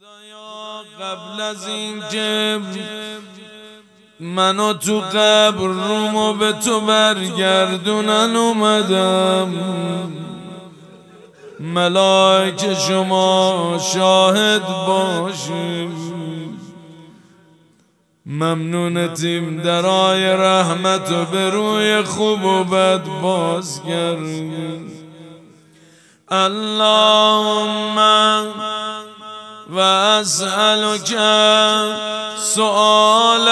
خدایا قبل از اینکه منو تو قبر رومو به تو برگردونن اومدم. ملائک شما شاهد باشیم. ممنونتیم درای رحمت و به روی خوب و بد بازگرد اللهم و اسألك سؤال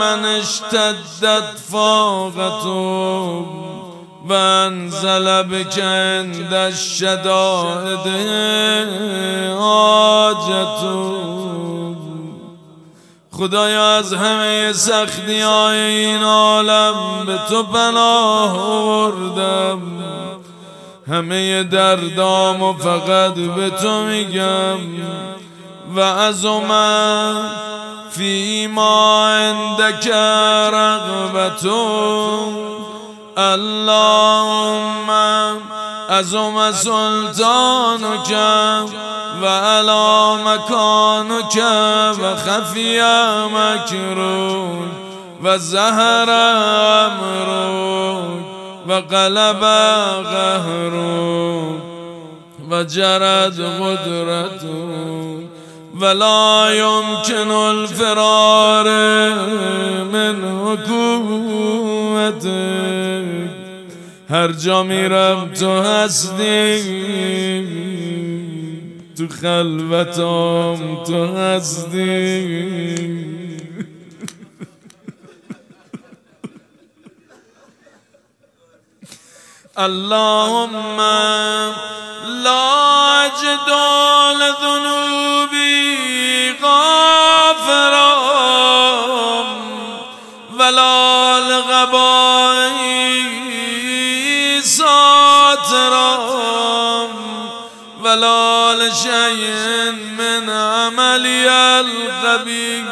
من اشتدت فاقته و انزل بك عند الشدائد حاجته خدایا از همه سختی های این عالم به تو پناه آوردم. همه دردام و فقط به تو میگم. و از فی ما عندک رغبتو اللهم ازم سلطانك و علا مکانك و خفی مکروک و زهر امروک و قلب و جرد قدرتو ولا يمكن الفرار من حکومتك هر جا میرم تو هستی. تو خلوتام تو هستی. اللهم لا اجدال ذنوبي غافرا ولا لغبائي ساترا ولا لشيء من عملي الغبي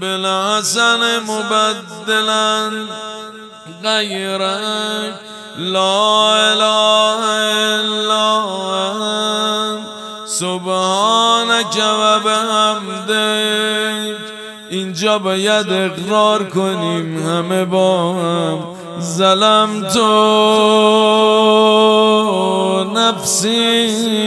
بالحسن مبدلا غيرك لا سبحانك و بحمدك اینجا باید اقرار کنیم همه با هم. ظلم تو نفسی